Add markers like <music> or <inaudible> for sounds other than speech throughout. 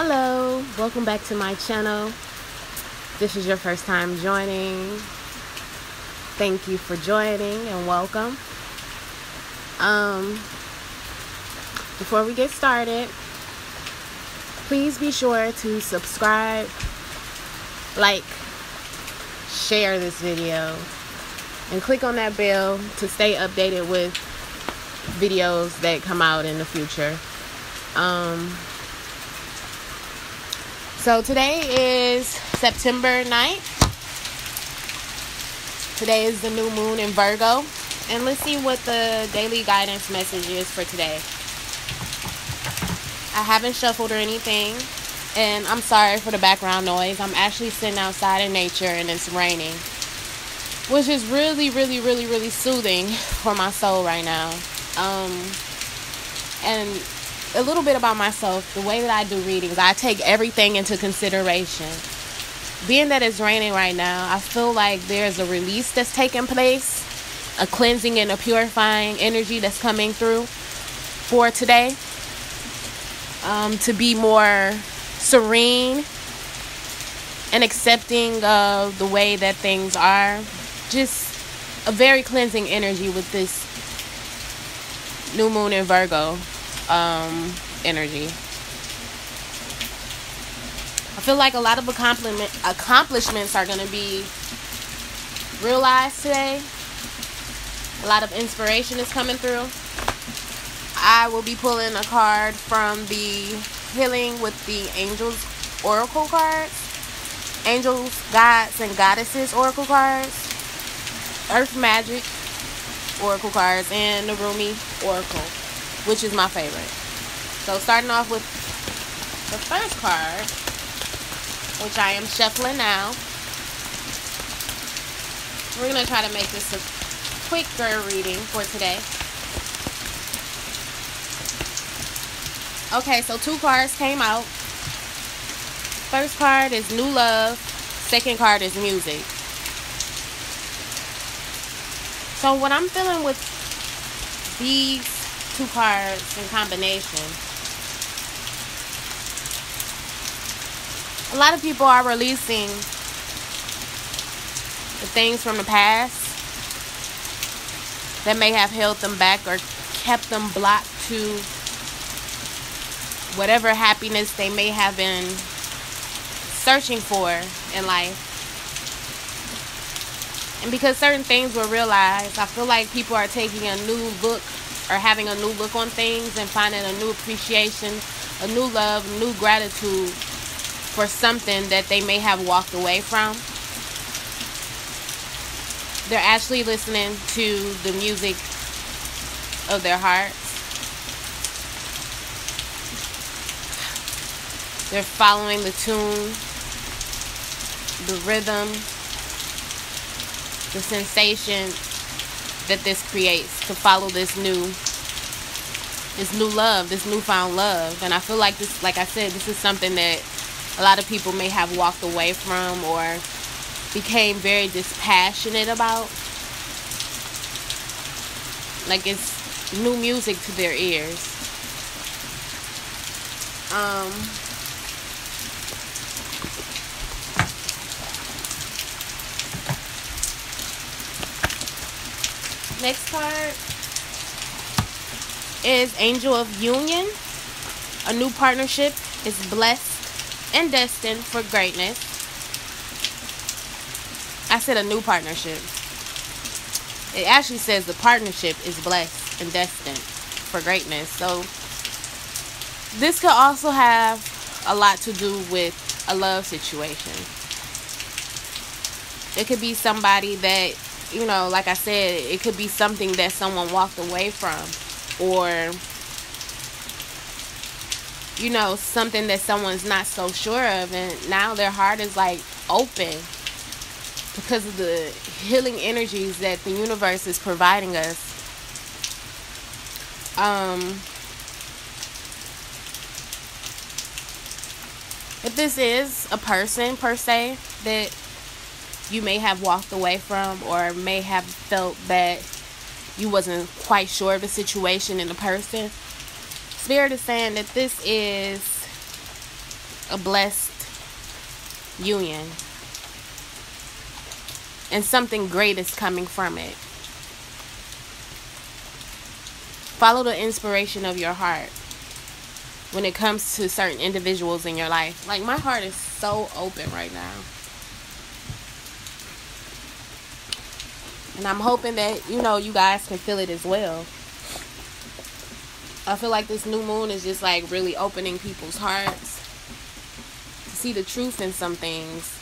Hello, welcome back to my channel. This is your first time joining. Thank you for joining and welcome. Um, before we get started, please be sure to subscribe, like, share this video, and click on that bell to stay updated with videos that come out in the future. Um, so today is September 9th. Today is the new moon in Virgo. And let's see what the daily guidance message is for today. I haven't shuffled or anything. And I'm sorry for the background noise. I'm actually sitting outside in nature and it's raining. Which is really, really, really, really soothing <laughs> for my soul right now. Um, and a little bit about myself. The way that I do readings, I take everything into consideration. Being that it's raining right now, I feel like there's a release that's taking place, a cleansing and a purifying energy that's coming through for today. Um, to be more serene and accepting of the way that things are. Just a very cleansing energy with this new moon in Virgo um, energy. I feel like a lot of accomplishments are going to be realized today. A lot of inspiration is coming through. I will be pulling a card from the Healing with the Angels Oracle cards. Angels, Gods, and Goddesses Oracle cards. Earth Magic Oracle cards. And the Rumi Oracle which is my favorite. So starting off with the first card, which I am shuffling now. We're going to try to make this a quicker reading for today. Okay, so two cards came out. First card is New Love. Second card is Music. So what I'm feeling with these two cards in combination. A lot of people are releasing the things from the past that may have held them back or kept them blocked to whatever happiness they may have been searching for in life. And because certain things were realized, I feel like people are taking a new look or having a new look on things and finding a new appreciation, a new love, new gratitude for something that they may have walked away from. They're actually listening to the music of their hearts. They're following the tune, the rhythm, the sensation that this creates to follow this new this new love, this newfound love. And I feel like this like I said, this is something that a lot of people may have walked away from or became very dispassionate about. Like it's new music to their ears. Um Next card is Angel of Union. A new partnership is blessed and destined for greatness. I said a new partnership. It actually says the partnership is blessed and destined for greatness. So this could also have a lot to do with a love situation. It could be somebody that you know, like I said, it could be something that someone walked away from or you know, something that someone's not so sure of and now their heart is like open because of the healing energies that the universe is providing us. Um if this is a person per se that you may have walked away from or may have felt that you wasn't quite sure of the situation and the person. Spirit is saying that this is a blessed union. And something great is coming from it. Follow the inspiration of your heart when it comes to certain individuals in your life. Like, my heart is so open right now. And I'm hoping that, you know, you guys can feel it as well. I feel like this new moon is just like really opening people's hearts to see the truth in some things.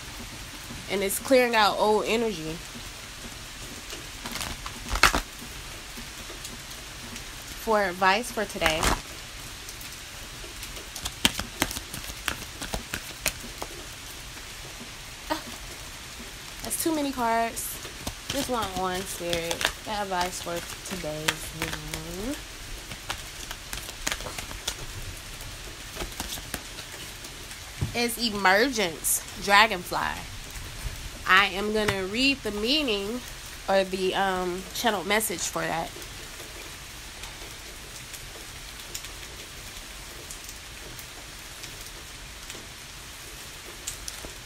And it's clearing out old energy. For advice for today. Ah, that's too many cards. Just want one spirit. That advice for today's moon. is emergence dragonfly i am to read the meaning or the um channel message for that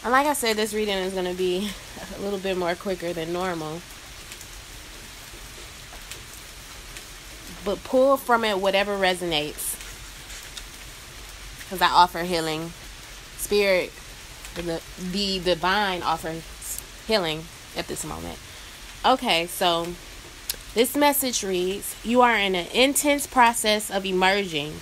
and like i said this reading is going to be a little bit more quicker than normal but pull from it whatever resonates because i offer healing spirit, the, the divine offers healing at this moment. Okay, so this message reads You are in an intense process of emerging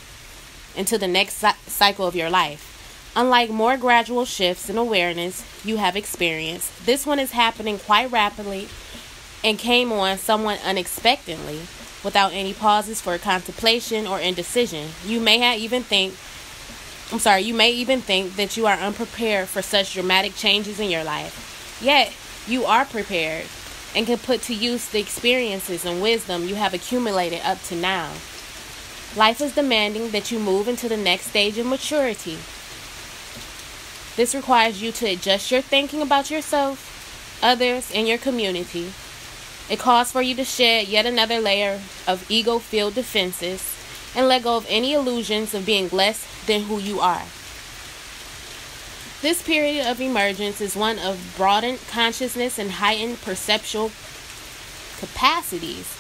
into the next cycle of your life. Unlike more gradual shifts in awareness you have experienced, this one is happening quite rapidly and came on somewhat unexpectedly without any pauses for contemplation or indecision. You may have even think I'm sorry, you may even think that you are unprepared for such dramatic changes in your life. Yet, you are prepared and can put to use the experiences and wisdom you have accumulated up to now. Life is demanding that you move into the next stage of maturity. This requires you to adjust your thinking about yourself, others, and your community. It calls for you to shed yet another layer of ego filled defenses and let go of any illusions of being less than who you are. This period of emergence is one of broadened consciousness and heightened perceptual capacities.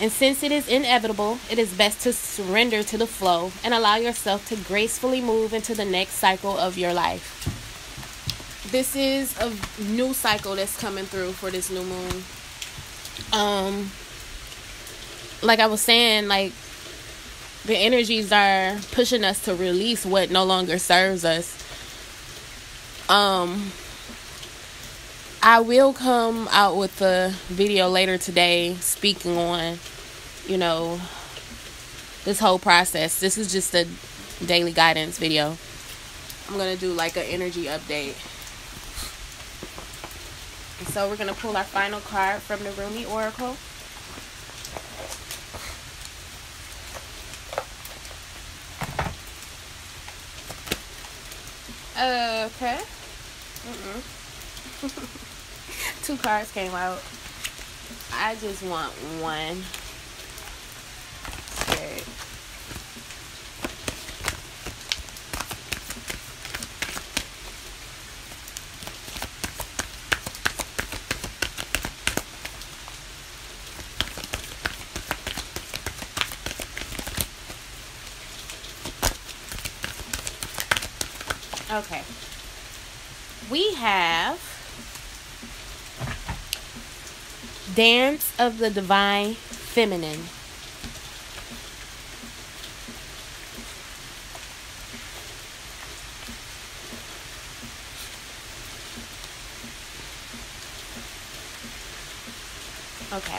And since it is inevitable, it is best to surrender to the flow and allow yourself to gracefully move into the next cycle of your life. This is a new cycle that's coming through for this new moon. Um like I was saying, like the energies are pushing us to release what no longer serves us. Um, I will come out with a video later today speaking on, you know, this whole process. This is just a daily guidance video. I'm going to do like an energy update. so we're going to pull our final card from the Rumi Oracle. Okay. Mm-mm. <laughs> Two cards came out. I just want one. Spirit. Okay. We have Dance of the Divine Feminine. Okay.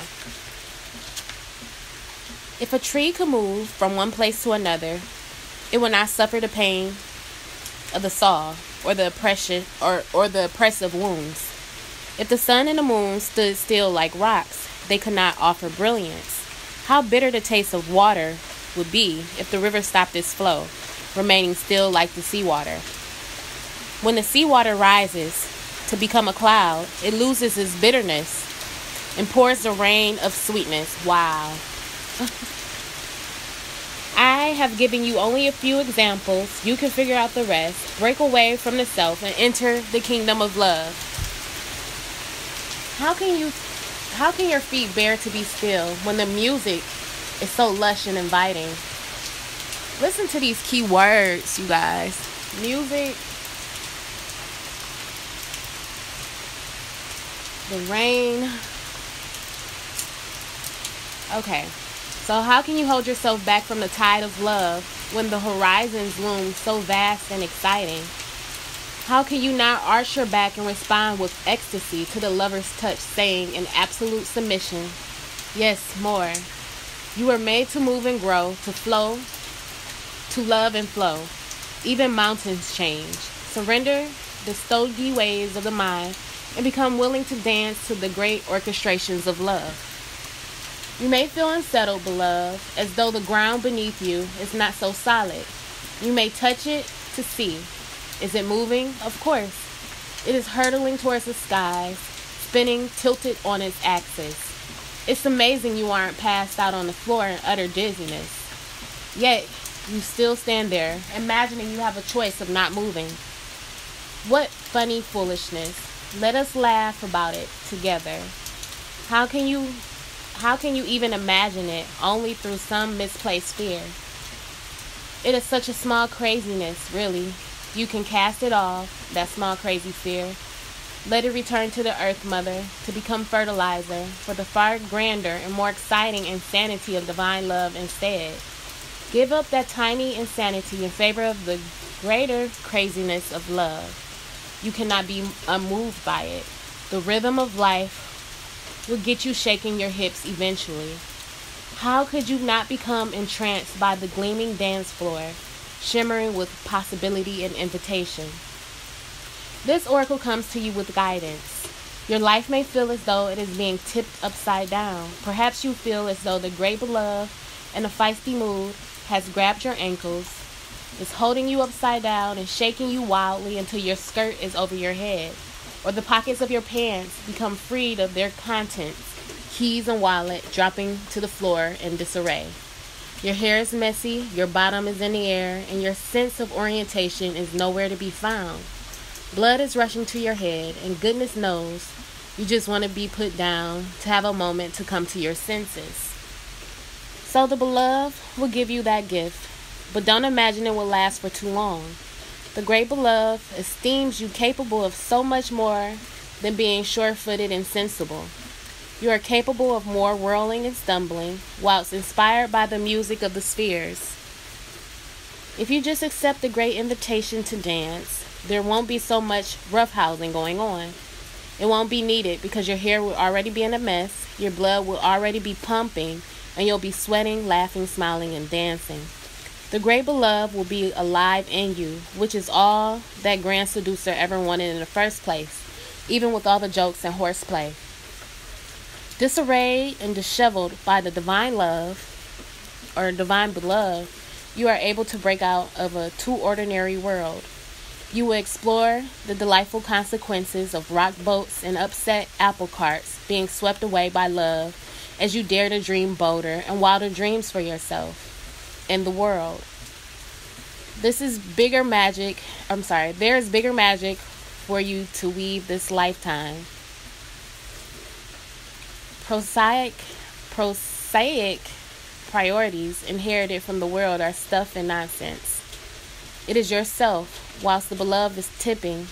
If a tree could move from one place to another, it will not suffer the pain of the saw or the oppression or, or the oppressive wounds. If the sun and the moon stood still like rocks, they could not offer brilliance. How bitter the taste of water would be if the river stopped its flow, remaining still like the seawater. When the seawater rises to become a cloud, it loses its bitterness and pours the rain of sweetness. Wow. <laughs> I have given you only a few examples. You can figure out the rest. Break away from the self and enter the kingdom of love. How can you how can your feet bear to be still when the music is so lush and inviting? Listen to these key words, you guys. Music, the rain. Okay. So, how can you hold yourself back from the tide of love when the horizons loom so vast and exciting? How can you not arch your back and respond with ecstasy to the lover's touch, saying in absolute submission, Yes, more. You were made to move and grow, to flow, to love and flow. Even mountains change. Surrender the stogie ways of the mind and become willing to dance to the great orchestrations of love. You may feel unsettled, beloved, as though the ground beneath you is not so solid. You may touch it to see. Is it moving? Of course. It is hurtling towards the skies, spinning tilted on its axis. It's amazing you aren't passed out on the floor in utter dizziness. Yet, you still stand there, imagining you have a choice of not moving. What funny foolishness. Let us laugh about it together. How can you how can you even imagine it only through some misplaced fear? It is such a small craziness, really. You can cast it off, that small crazy fear. Let it return to the earth, mother, to become fertilizer for the far grander and more exciting insanity of divine love instead. Give up that tiny insanity in favor of the greater craziness of love. You cannot be unmoved by it. The rhythm of life will get you shaking your hips eventually. How could you not become entranced by the gleaming dance floor, shimmering with possibility and invitation? This oracle comes to you with guidance. Your life may feel as though it is being tipped upside down. Perhaps you feel as though the great beloved in a feisty mood has grabbed your ankles, is holding you upside down and shaking you wildly until your skirt is over your head or the pockets of your pants become freed of their contents, keys and wallet dropping to the floor in disarray. Your hair is messy, your bottom is in the air, and your sense of orientation is nowhere to be found. Blood is rushing to your head, and goodness knows you just want to be put down to have a moment to come to your senses. So the beloved will give you that gift, but don't imagine it will last for too long. The great beloved esteems you capable of so much more than being sure footed and sensible. You are capable of more whirling and stumbling, whilst inspired by the music of the spheres. If you just accept the great invitation to dance, there won't be so much roughhousing going on. It won't be needed because your hair will already be in a mess, your blood will already be pumping, and you'll be sweating, laughing, smiling, and dancing. The great beloved will be alive in you, which is all that grand seducer ever wanted in the first place, even with all the jokes and horseplay. Disarrayed and disheveled by the divine love, or divine beloved, you are able to break out of a too ordinary world. You will explore the delightful consequences of rock boats and upset apple carts being swept away by love as you dare to dream bolder and wilder dreams for yourself and the world. This is bigger magic. I'm sorry, there is bigger magic for you to weave this lifetime. Prosaic, prosaic priorities inherited from the world are stuff and nonsense. It is yourself, whilst the beloved is tipping.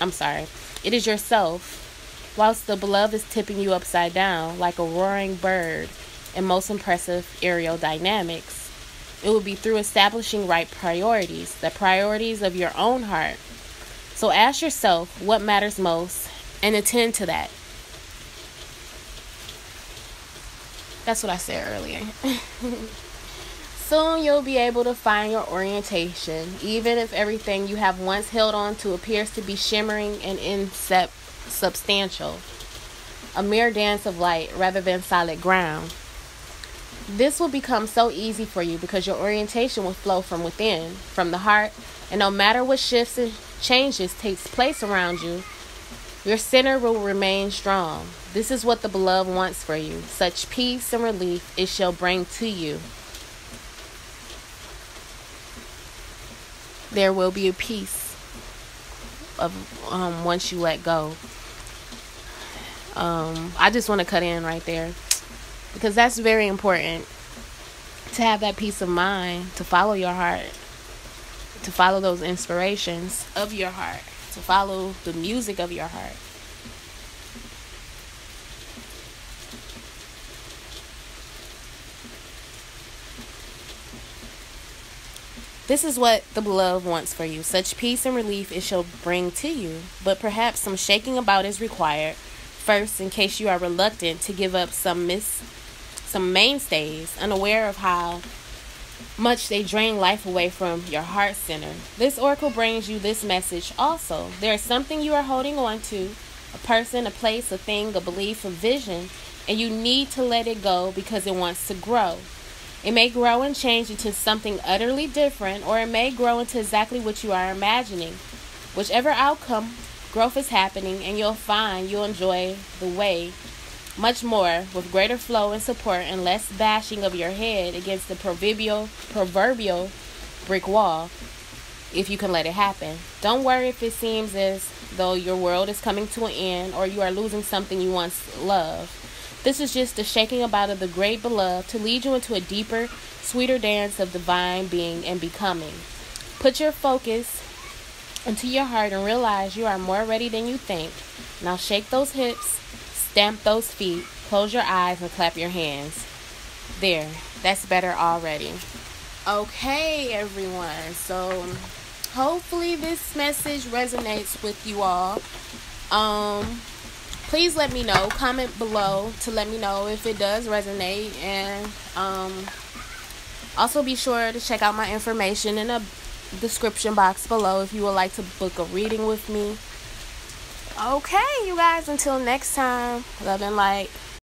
I'm sorry. It is yourself, whilst the beloved is tipping you upside down like a roaring bird in most impressive aerodynamics. It will be through establishing right priorities, the priorities of your own heart. So ask yourself what matters most and attend to that. That's what I said earlier. <laughs> Soon you'll be able to find your orientation, even if everything you have once held on to appears to be shimmering and insubstantial. A mere dance of light rather than solid ground. This will become so easy for you because your orientation will flow from within, from the heart, and no matter what shifts and changes takes place around you, your center will remain strong. This is what the beloved wants for you. Such peace and relief it shall bring to you. there will be a peace of um, once you let go. Um, I just want to cut in right there because that's very important to have that peace of mind, to follow your heart, to follow those inspirations of your heart, to follow the music of your heart. This is what the beloved wants for you. Such peace and relief it shall bring to you. But perhaps some shaking about is required first in case you are reluctant to give up some miss some mainstays, unaware of how much they drain life away from your heart center. This oracle brings you this message also. There is something you are holding on to, a person, a place, a thing, a belief, a vision, and you need to let it go because it wants to grow. It may grow and change into something utterly different, or it may grow into exactly what you are imagining. Whichever outcome, growth is happening, and you'll find you'll enjoy the way much more with greater flow and support and less bashing of your head against the proverbial proverbial brick wall if you can let it happen. Don't worry if it seems as though your world is coming to an end or you are losing something you once loved. This is just the shaking about of the great beloved to lead you into a deeper, sweeter dance of divine being and becoming. Put your focus into your heart and realize you are more ready than you think. Now shake those hips, stamp those feet, close your eyes, and clap your hands. There, that's better already. Okay, everyone. So hopefully this message resonates with you all. Um please let me know. Comment below to let me know if it does resonate. And um, also be sure to check out my information in the description box below if you would like to book a reading with me. Okay, you guys, until next time, love and light.